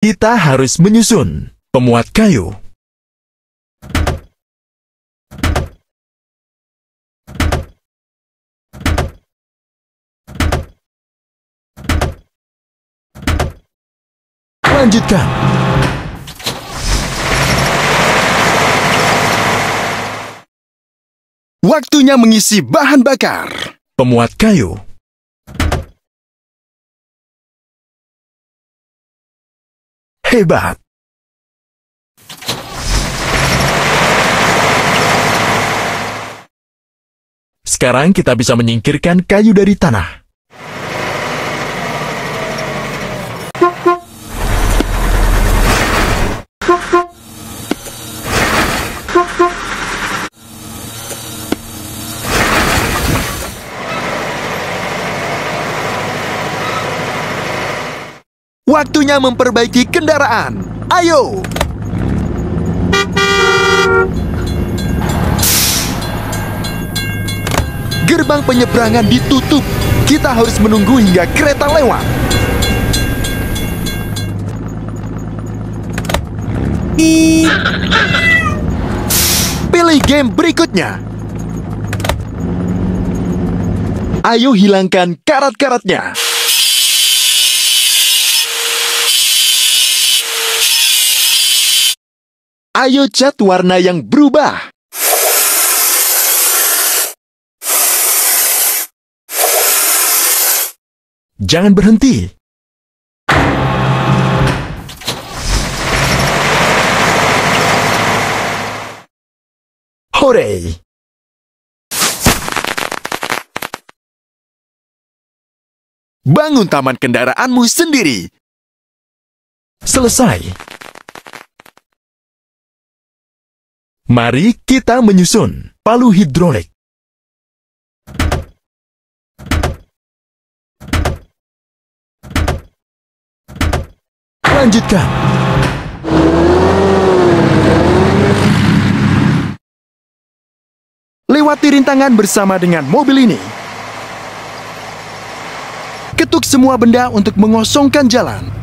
Kita harus menyusun pemuat kayu. Lanjutkan. Waktunya mengisi bahan bakar. Pemuat kayu. Hebat. Sekarang kita bisa menyingkirkan kayu dari tanah. Waktunya memperbaiki kendaraan. Ayo! Gerbang penyeberangan ditutup. Kita harus menunggu hingga kereta lewat. Pilih game berikutnya. Ayo hilangkan karat-karatnya. Ayo cat warna yang berubah. Jangan berhenti. Hore! Bangun taman kendaraanmu sendiri. Selesai. Mari kita menyusun palu hidrolik. Lanjutkan. Lewati rintangan bersama dengan mobil ini. Ketuk semua benda untuk mengosongkan jalan.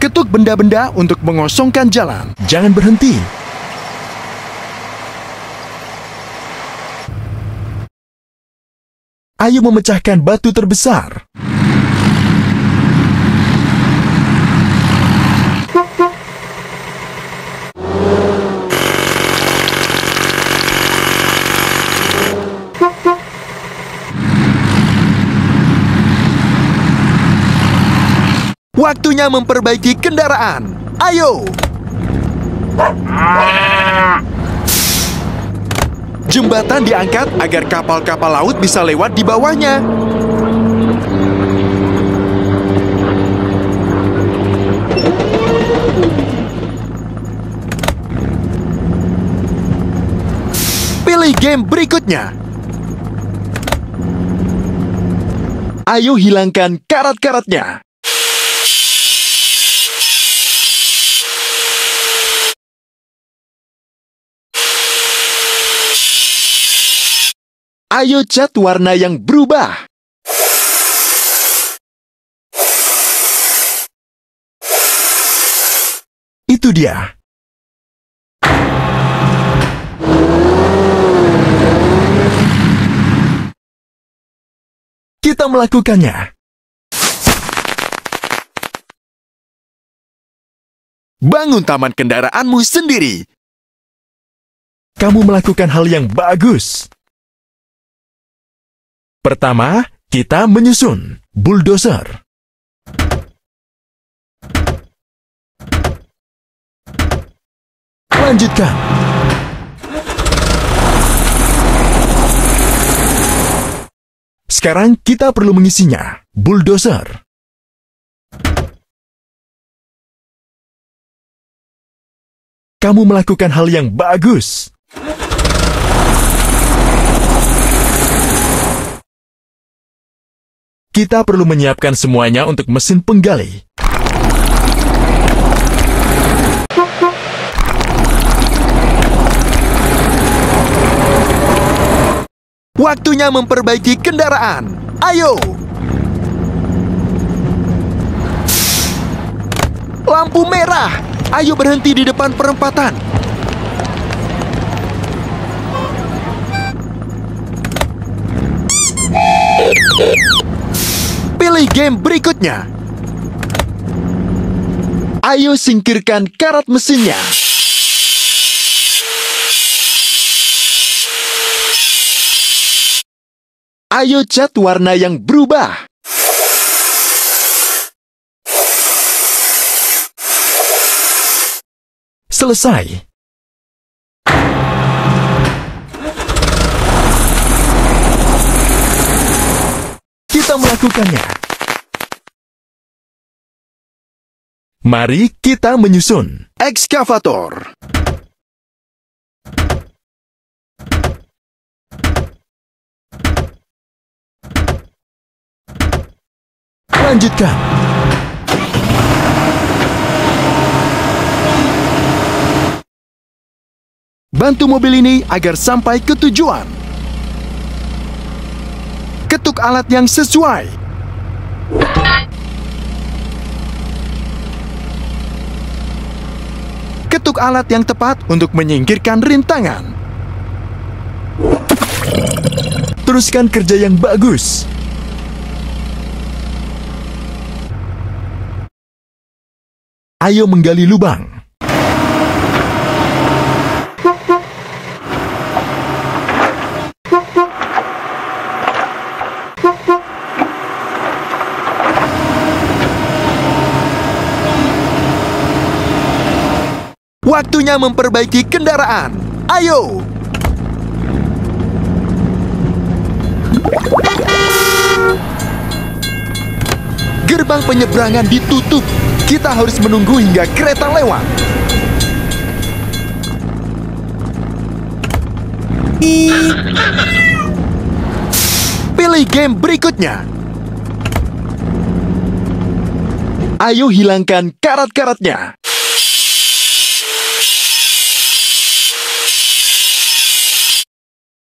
Ketuk benda-benda untuk mengosongkan jalan. Jangan berhenti. Ayo memecahkan batu terbesar. Waktunya memperbaiki kendaraan. Ayo! Jembatan diangkat agar kapal-kapal laut bisa lewat di bawahnya. Pilih game berikutnya. Ayo hilangkan karat-karatnya. Ayo cat warna yang berubah. Itu dia. Kita melakukannya. Bangun taman kendaraanmu sendiri. Kamu melakukan hal yang bagus. Pertama, kita menyusun bulldozer. Lanjutkan. Sekarang kita perlu mengisinya. Bulldozer. Kamu melakukan hal yang bagus. Kita perlu menyiapkan semuanya untuk mesin penggali. Waktunya memperbaiki kendaraan. Ayo! Lampu merah. Ayo berhenti di depan perempatan. Pilih game berikutnya. Ayo singkirkan karat mesinnya. Ayo cat warna yang berubah. Selesai. Kita melakukannya. Mari kita menyusun. Ekskavator. Lanjutkan. Bantu mobil ini agar sampai ke tujuan. Ketuk alat yang sesuai. Ketuk alat yang tepat untuk menyingkirkan rintangan. Teruskan kerja yang bagus. Ayo menggali lubang. Waktunya memperbaiki kendaraan. Ayo! Gerbang penyeberangan ditutup. Kita harus menunggu hingga kereta lewat. Pilih game berikutnya. Ayo hilangkan karat-karatnya.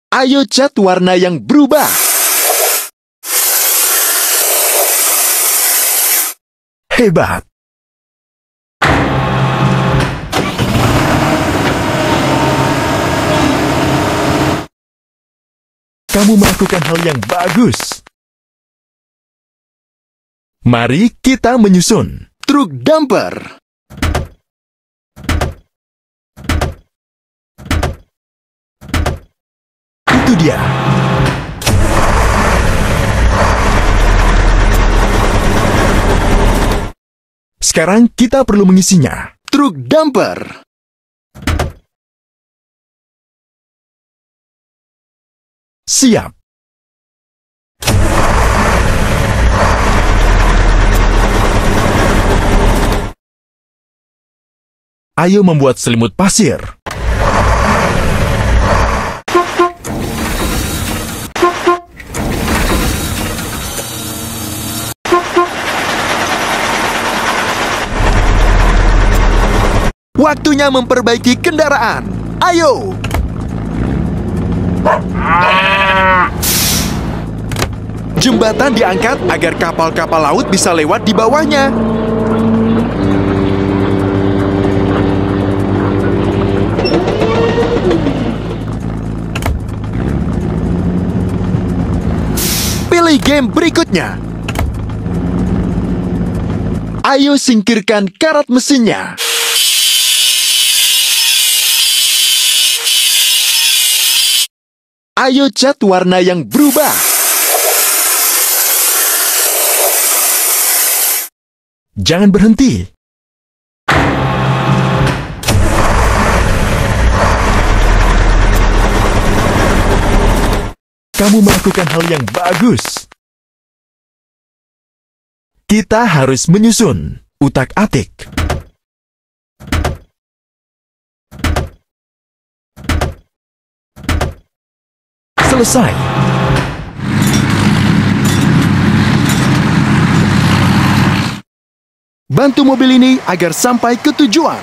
Ayo cat warna yang berubah. Hebat. Kamu melakukan hal yang bagus. Mari kita menyusun. Truk dumper. Dia. Sekarang kita perlu mengisinya. Truk dumper. Siap. Ayo membuat selimut pasir. Waktunya memperbaiki kendaraan. Ayo! Jembatan diangkat agar kapal-kapal laut bisa lewat di bawahnya. Pilih game berikutnya. Ayo singkirkan karat mesinnya. Ayo cat warna yang berubah. Jangan berhenti. Kamu melakukan hal yang bagus. Kita harus menyusun utak-atik. selesai. Bantu mobil ini agar sampai ke tujuan.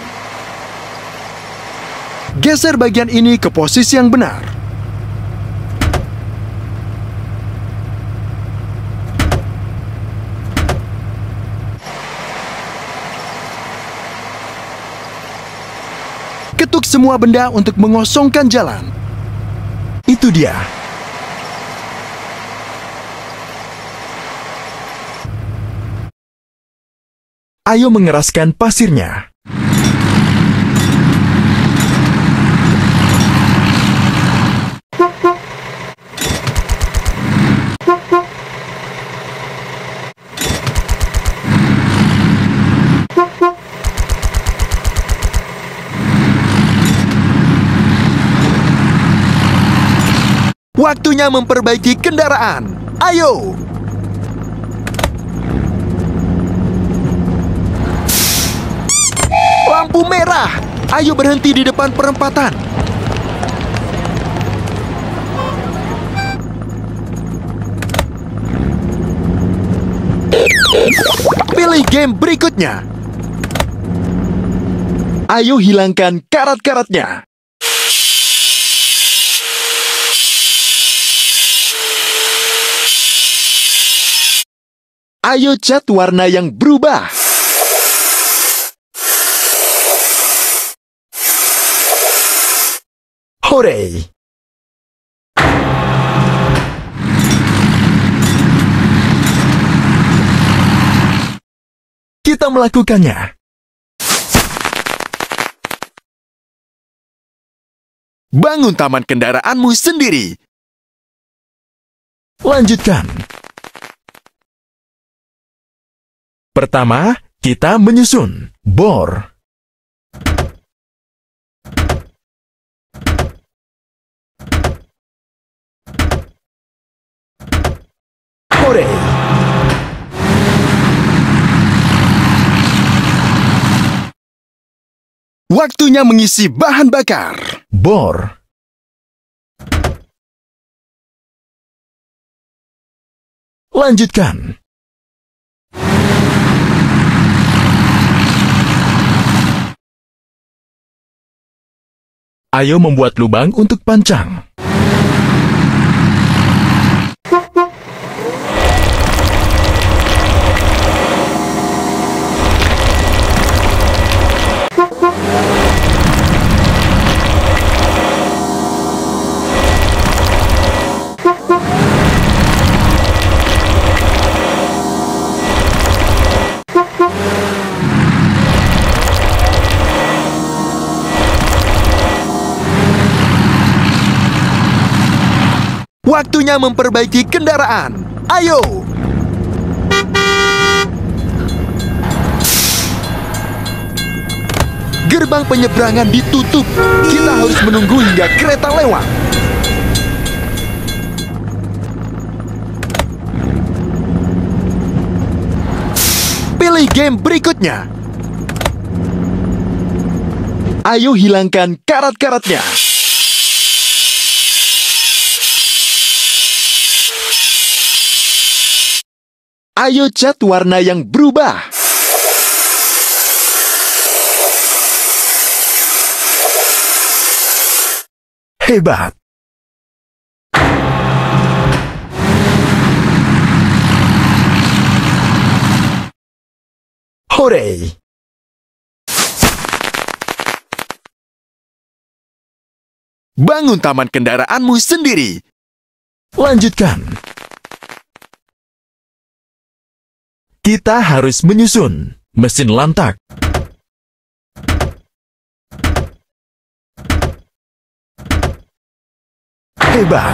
Geser bagian ini ke posisi yang benar. ketuk semua benda untuk mengosongkan jalan. Itu dia, Ayo mengeraskan pasirnya. Waktunya memperbaiki kendaraan. Ayo! Lampu merah. Ayo berhenti di depan perempatan. Pilih game berikutnya. Ayo hilangkan karat-karatnya. Ayo cat warna yang berubah. Kita melakukannya. Bangun taman kendaraanmu sendiri. Lanjutkan. Pertama, kita menyusun bor. Hore! Waktunya mengisi bahan bakar. Bor. Lanjutkan. Ayo membuat lubang untuk pancang. Waktunya memperbaiki kendaraan. Ayo! Gerbang penyeberangan ditutup. Kita harus menunggu hingga kereta lewat. Pilih game berikutnya. Ayo hilangkan karat-karatnya. Ayo cat warna yang berubah. Hebat. Hore! Bangun taman kendaraanmu sendiri. Lanjutkan. Kita harus menyusun mesin lantak. Hebat.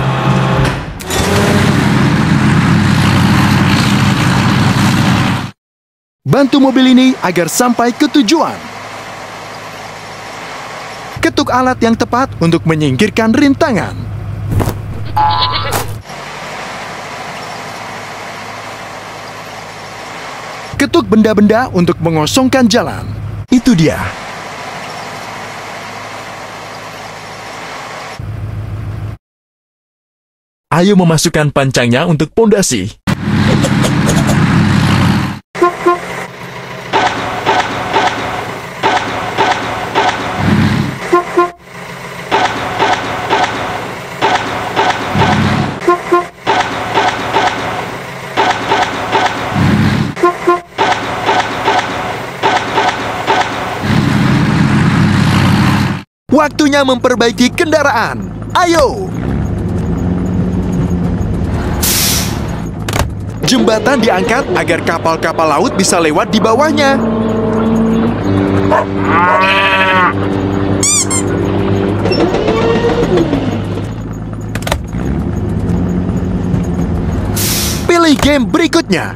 Bantu mobil ini agar sampai ke tujuan. Ketuk alat yang tepat untuk menyingkirkan rintangan. Ketuk benda-benda untuk mengosongkan jalan. Itu dia. Ayo memasukkan pancangnya untuk pondasi. Waktunya memperbaiki kendaraan. Ayo! Jembatan diangkat agar kapal-kapal laut bisa lewat di bawahnya. Pilih game berikutnya.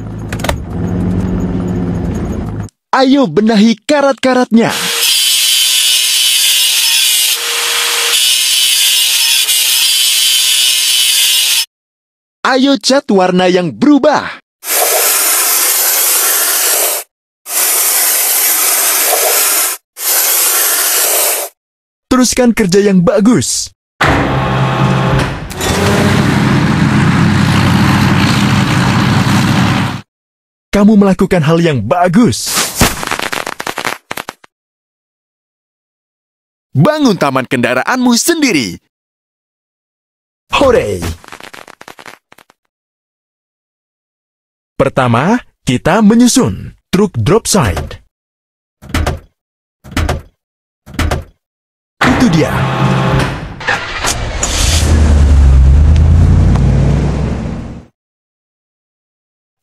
Ayo benahi karat-karatnya. Ayo cat warna yang berubah. Teruskan kerja yang bagus. Kamu melakukan hal yang bagus. Bangun taman kendaraanmu sendiri. Hore! Pertama, kita menyusun truk drop side. Itu dia.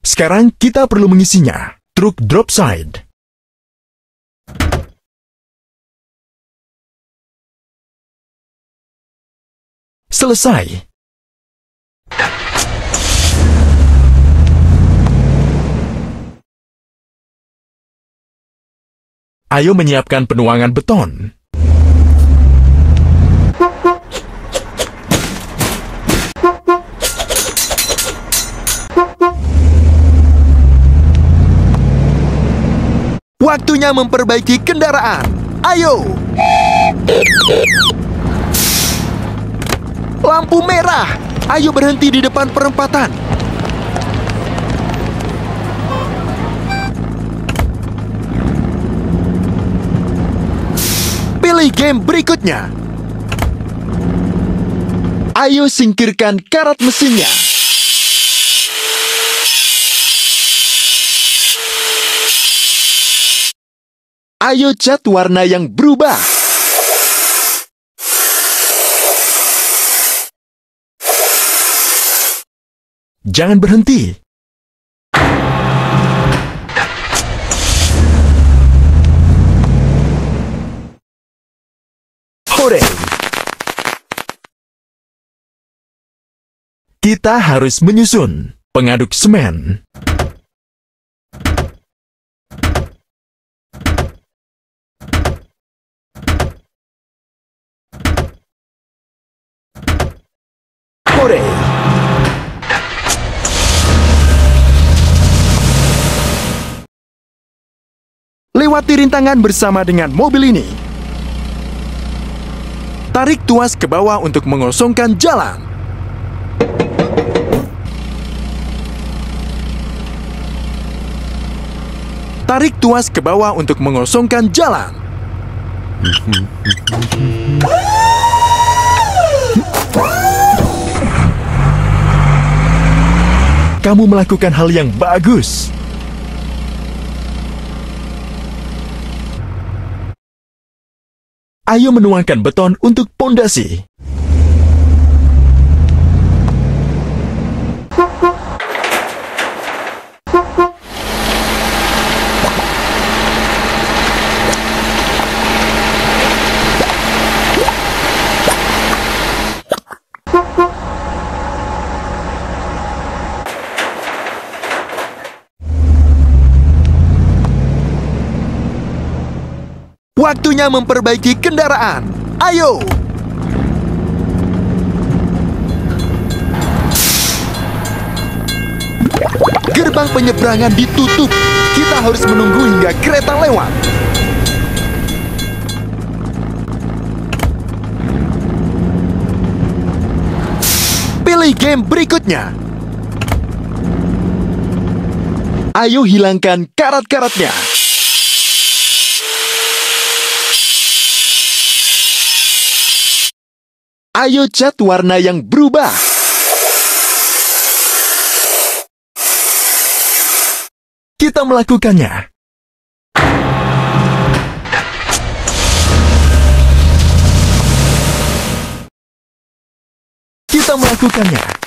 Sekarang kita perlu mengisinya. Truk drop side. Selesai. Ayo menyiapkan penuangan beton. Waktunya memperbaiki kendaraan. Ayo! Lampu merah. Ayo berhenti di depan perempatan. Pilih game berikutnya. Ayo singkirkan karat mesinnya. Ayo cat warna yang berubah. Jangan berhenti. Hore! Kita harus menyusun pengaduk semen. Hore! Lewati rintangan bersama dengan mobil ini. Tarik tuas ke bawah untuk mengosongkan jalan. Tarik tuas ke bawah untuk mengosongkan jalan. Kamu melakukan hal yang bagus. Ayo menuangkan beton untuk pondasi. Waktunya memperbaiki kendaraan. Ayo! Gerbang penyeberangan ditutup. Kita harus menunggu hingga kereta lewat. Pilih game berikutnya. Ayo hilangkan karat-karatnya. Ayo cat warna yang berubah. Kita melakukannya. Kita melakukannya.